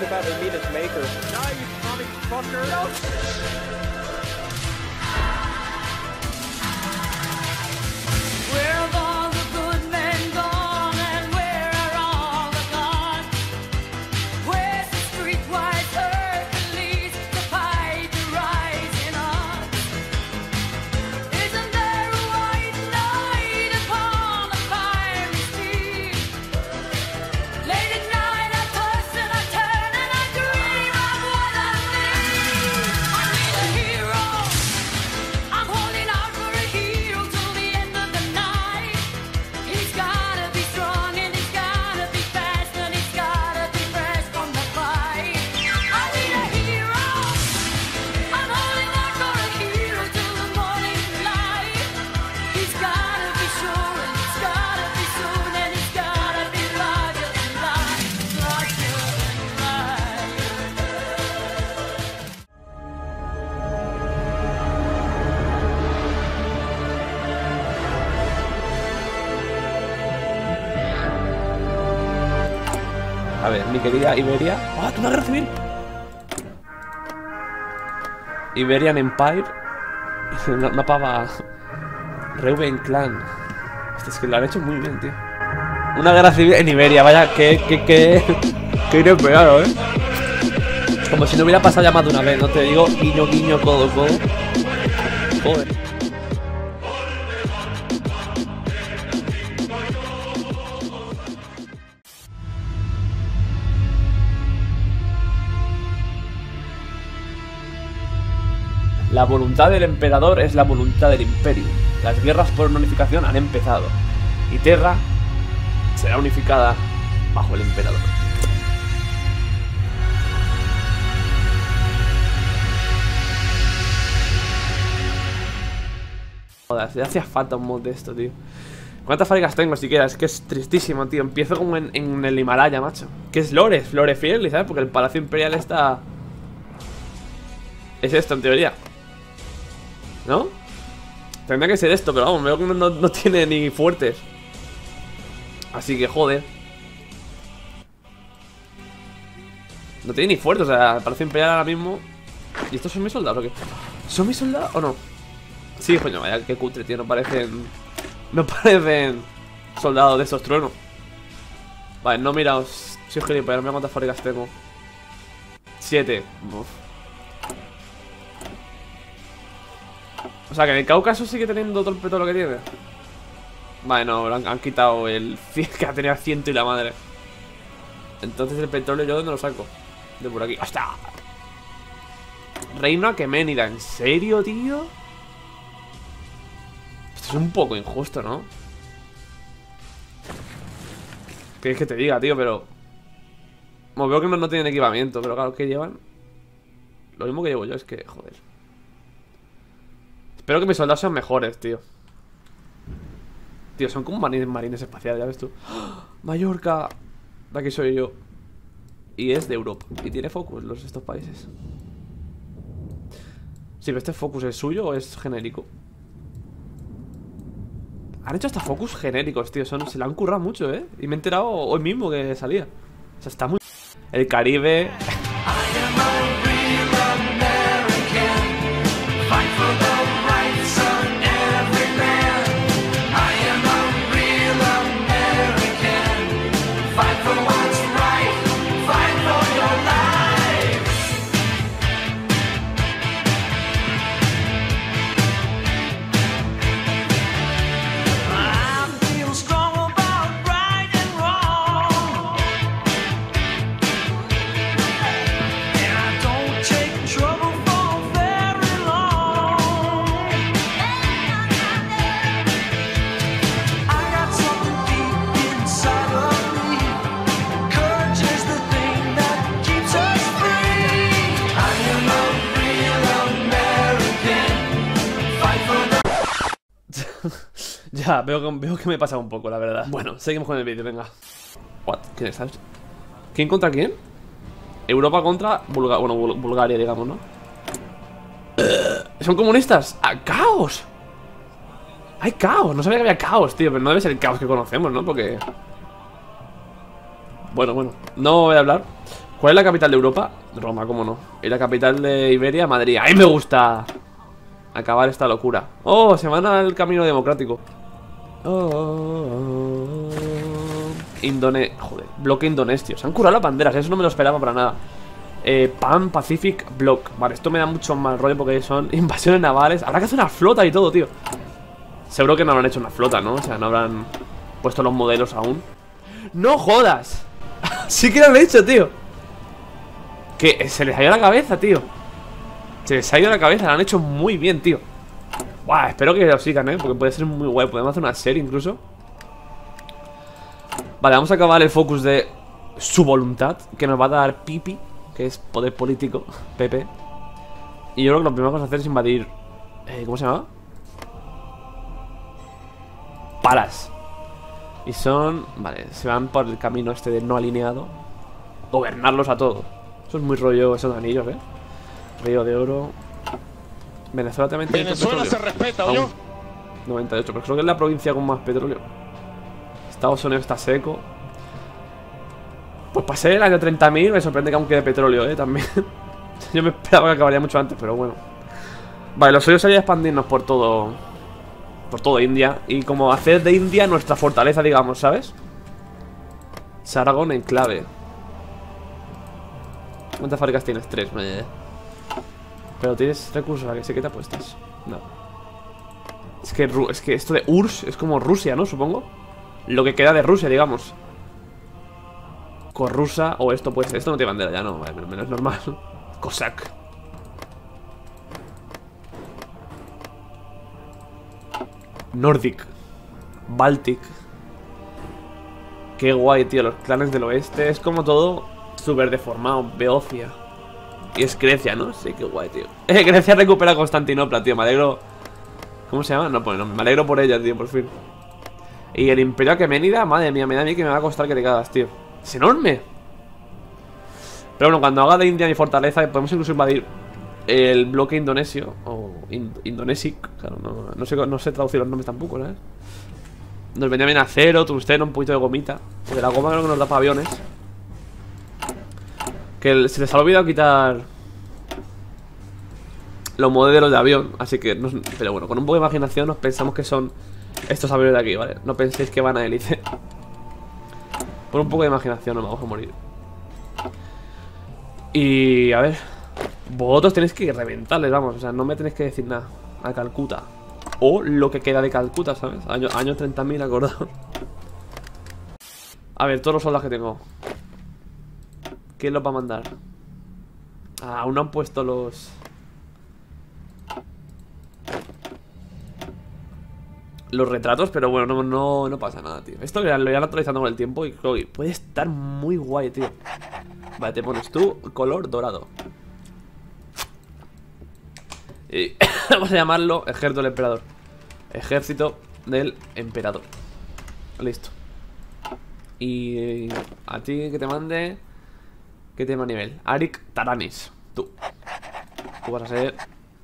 is about Amita's maker. Die, you comic fucker! Where A ver, mi querida Iberia. ¡Ah, una guerra civil! Iberian Empire. Una pava. Reuben Clan. Hostia, es que lo han hecho muy bien, tío. Una guerra civil en Iberia, vaya, que. que. que. que inesperado, eh. Como si no hubiera pasado ya más de una vez, no te digo guiño, guiño, codo, codo. Joder. La voluntad del emperador es la voluntad del imperio. Las guerras por unificación han empezado. Y Terra será unificada bajo el emperador. Joder, ya hacía falta un mod de esto, tío. ¿Cuántas fábricas tengo siquiera? Es que es tristísimo, tío. Empiezo como en, el Himalaya, macho. Que es Lores, Flore Fiel, ¿sabes? Porque el Palacio Imperial está... Es esto, en teoría. ¿No? Tendría que ser esto, pero vamos, veo que no, no- tiene ni fuertes. Así que joder. No tiene ni fuertes, o sea, parece imperial ahora mismo. ¿Y estos son mis soldados o qué? ¿Son mis soldados o no? Sí, coño, vaya, qué cutre, tío, no parecen. No parecen soldados de esos truenos. Vale, no miraos. Soy gilipollas, no mira cuántas fábricas tengo. Siete. Uf. O sea, que en el Cáucaso sigue teniendo todo el petróleo que tiene. Vale, no, lo han, quitado el 100 que tenía ciento y la madre. Entonces el petróleo yo dónde lo saco? De por aquí. ¡Hostia! Reino Aqueménida, ¿en serio, tío? Esto es un poco injusto, ¿no? ¿Qué es que te diga, tío? Pero... Como veo que no, no tienen equipamiento, pero claro, que llevan? Lo mismo que llevo yo, es que, joder. Espero que mis soldados sean mejores, tío. Tío, son como marines, marines espaciales, ya ves tú. ¡Ah! Mallorca. Aquí soy yo. Y es de Europa. Y tiene focus los estos países. Sí, pero este focus es suyo o es genérico. Han hecho hasta focus genéricos, tío. Son, se la han currado mucho, ¿eh? Y me he enterado hoy mismo que salía. O sea, está muy... El Caribe... Veo que, veo que me he pasado un poco, la verdad. Bueno, seguimos con el vídeo, venga. What? ¿Quién es? ¿Quién contra quién? Europa contra Bulga- bueno, Bul- Bulgaria, digamos, ¿no? ¿Son comunistas? ¡Ah, caos! Hay caos, no sabía que había caos, tío Pero no debe ser el caos que conocemos, ¿no? Porque... Bueno, bueno, no voy a hablar ¿Cuál es la capital de Europa? Roma, cómo no. Y la capital de Iberia, Madrid. ¡Ay, me gusta! Acabar esta locura. ¡Oh! Se van al camino democrático. Oh, Indone... Joder, bloque indonesio. Se han curado las banderas, eso no me lo esperaba para nada. Eh, Pan Pacific Block. Vale, esto me da mucho mal rollo porque son invasiones navales. Habrá que hacer una flota y todo, tío. Seguro que no habrán hecho una flota, ¿no? O sea, no habrán puesto los modelos aún. ¡No jodas! sí que lo han hecho, tío. Que se les ha ido la cabeza, tío. Se les ha ido la cabeza, lo han hecho muy bien, tío. Espero que lo sigan, ¿eh? Porque puede ser muy guay. Podemos hacer una serie incluso. Vale, vamos a acabar el focus de su voluntad, que nos va a dar Pipi, que es poder político, Pepe. Y yo creo que lo primero que vamos a hacer es invadir... Eh, ¿Cómo se llama? Palas. Y son... Vale, se van por el camino este de no alineado. Gobernarlos a todos. Eso es muy rollo esos anillos, ¿eh? Río de oro. Venezuela también tiene Venezuela se respeta. ¿oyó? 98, pero creo que es la provincia con más petróleo. Estados Unidos está seco. Pues pasé el año 30.000, me sorprende que aún quede petróleo, eh, también. Yo me esperaba que acabaría mucho antes, pero bueno. Vale, lo suyo sería expandirnos por todo. Por todo India. Y como hacer de India nuestra fortaleza, digamos, ¿sabes? Saragón en clave. ¿Cuántas fábricas tienes? Tres, eh. Pero tienes recursos a que sé que te apuestas. No. Es que, es que esto de URSS es como Rusia, ¿no? Supongo. Lo que queda de Rusia, digamos. Corrusa o esto, pues. Esto no tiene bandera ya, no. Vale, menos normal. Cossack. Nordic. Baltic. Qué guay, tío. Los clanes del oeste. Es como todo súper deformado. Beocia. Y es Grecia, ¿no? Sí, qué guay, tío. Eh, Grecia recupera Constantinopla, tío. Me alegro. ¿Cómo se llama? No, pues no, me alegro por ella, tío, por fin. Y el Imperio Aqueménida, madre mía, me da a mí que me va a costar que te cagas, tío. Es enorme. Pero bueno, cuando haga de India mi fortaleza, podemos incluso invadir el bloque indonesio. O in- indonesic. Claro, no, no sé, no sé traducir los nombres tampoco, ¿sabes? Nos vendría bien acero, tungsteno, un poquito de gomita. Porque la goma creo que nos da para aviones. Que se les ha olvidado quitar los modelos de avión, así que no, pero bueno, con un poco de imaginación nos pensamos que son estos aviones de aquí, ¿vale? No penséis que van a hélice. Por un poco de imaginación nos vamos a morir. Y a ver, vosotros tenéis que reventarles, vamos, o sea, no me tenéis que decir nada a Calcuta. O lo que queda de Calcuta, ¿sabes? Año, año 30.000, acordaos. A ver, todos los soldados que tengo. ¿Quién los va a mandar? Ah, aún no han puesto los... Los retratos, pero bueno, no, no, no pasa nada, tío. Esto lo irán actualizando con el tiempo y creo que puede estar muy guay, tío. Vale, te pones tú color dorado. Y vamos a llamarlo Ejército del Emperador. Ejército del Emperador. Listo. Y a ti que te mande ¿Qué tema nivel? Arik Taranis Tú Tú vas a ser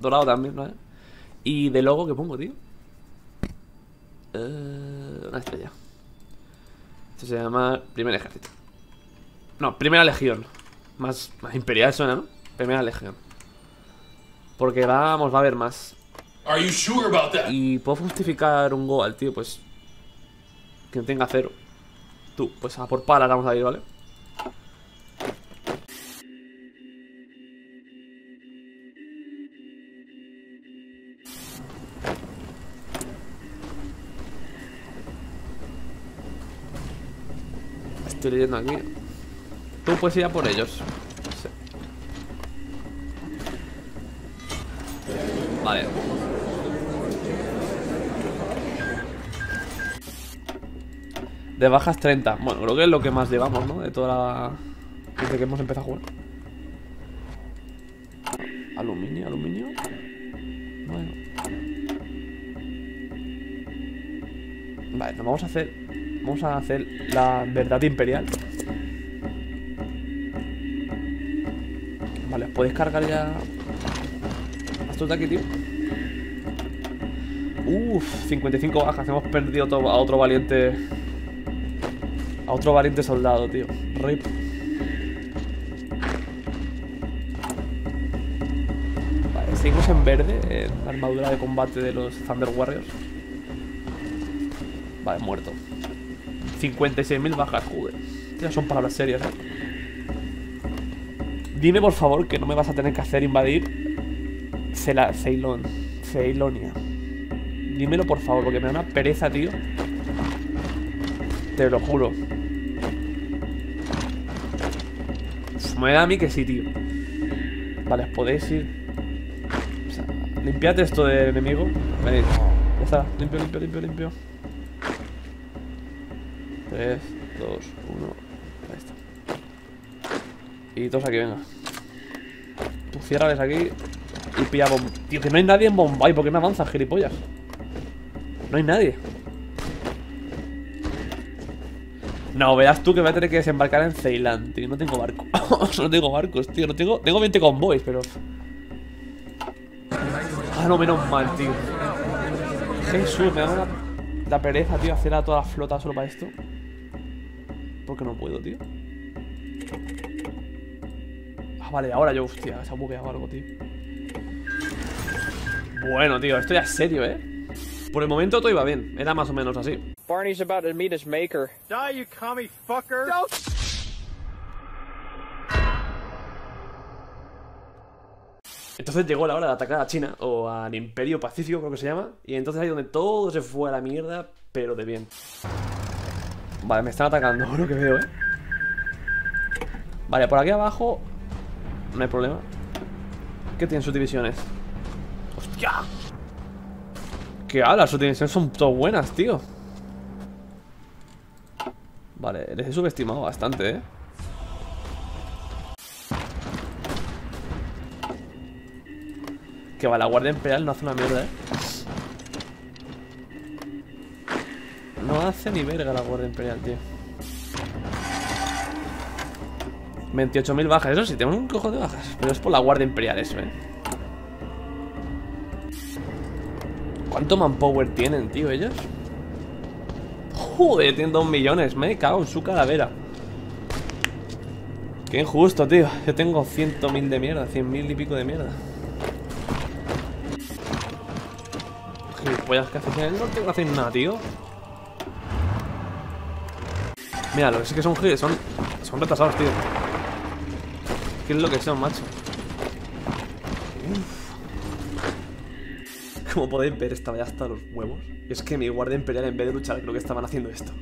dorado también, ¿vale? Y de logo, ¿qué pongo, tío? Eh, una estrella. Esto se llama Primer Ejército. No, Primera Legión. Más, más imperial suena, ¿no? Primera Legión. Porque vamos, va a haber más. Are you sure about that? Y puedo justificar un go al tío, pues. Que tenga cero. Tú, pues a por palas vamos a ir, ¿vale? Estoy leyendo aquí. Tú puedes ir a por ellos. Sí. Vale. De bajas 30. Bueno, creo que es lo que más llevamos, ¿no? De toda la... Desde que hemos empezado a jugar. Aluminio, aluminio. Bueno. Vale, nos vamos a hacer... Vamos a hacer la verdad imperial. Vale, ¿os podéis cargar ya? Haz de aquí, tío. Uf, 55 bajas. Hemos perdido a otro valiente. A otro valiente soldado, tío. Rip. Vale, seguimos en verde. Eh, la armadura de combate de los Thunder Warriors. Vale, muerto. 56.000 bajas, joder. Ya son palabras serias, ¿eh? Dime por favor que no me vas a tener que hacer invadir Cela Ceylon. Ceylonia. Dímelo por favor, porque me da una pereza, tío. Te lo juro. Me da a mí que sí, tío. Vale, podéis ir. O sea, limpiad esto de enemigo. Ya está. Limpio, limpio, limpio, limpio. 3, 2, 1. Ahí está. Y todos aquí, venga. Tú ciérrales aquí y pilla bomb. Tío, que no hay nadie en Bombay. ¿Por qué no avanzas, gilipollas? No hay nadie. No, verás tú que voy a tener que desembarcar en Ceilán, tío. No tengo barco. no tengo barcos, tío. No tengo, tengo 20 convoys, pero. Ah, no, menos mal, tío. Jesús, me da una, la pereza, tío, hacer a toda la flota solo para esto. Porque no puedo, tío. Ah, vale, ahora yo, hostia, se ha bugueado algo, tío. Bueno, tío, esto ya es serio, ¿eh? Por el momento todo iba bien, era más o menos así. Barney's about to meet his maker. Die, you commie fucker! Entonces llegó la hora de atacar a China, o al Imperio Pacífico, creo que se llama. Y entonces ahí donde todo se fue a la mierda, pero de bien. Vale, me están atacando, lo que veo, ¿eh? Vale, por aquí abajo no hay problema. ¿Qué tienen sus divisiones? ¡Hostia! ¿Qué habla? Sus divisiones son todas buenas, tío. Vale, les he subestimado bastante, ¿eh? Que va, la Guardia Imperial no hace una mierda, ¿eh? No hace ni verga la Guardia Imperial, tío. 28.000 bajas, eso sí, tengo un cojo de bajas Pero es por la Guardia Imperial eso, ¿eh? ¿Cuánto manpower tienen, tío, ellos? Joder, tienen 2 millones Me cago en su calavera. Qué injusto, tío. Yo tengo 100.000 de mierda 100.000 y pico de mierda. Gilipollas que hacéis en el norte no hacen nada, tío Mira, lo que sí que son giles son, son retrasados, tío ¿Qué es lo que son, macho? Uf. Como podéis ver, estaba ya hasta los huevos Y es que mi guardia imperial en vez de luchar creo que estaban haciendo esto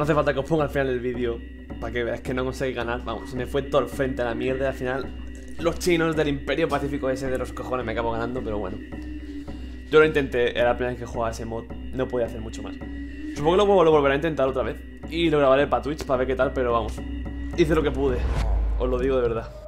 No hace falta que os ponga al final el vídeo Para que veáis que no conseguí ganar. Vamos, se me fue todo el frente a la mierda al final Los chinos del Imperio Pacífico ese de los cojones me acabo ganando Pero bueno. Yo lo intenté, era la primera vez que jugaba ese mod No podía hacer mucho más. Supongo que lo, lo volveré a intentar otra vez Y lo grabaré para Twitch para ver qué tal Pero vamos, hice lo que pude Os lo digo de verdad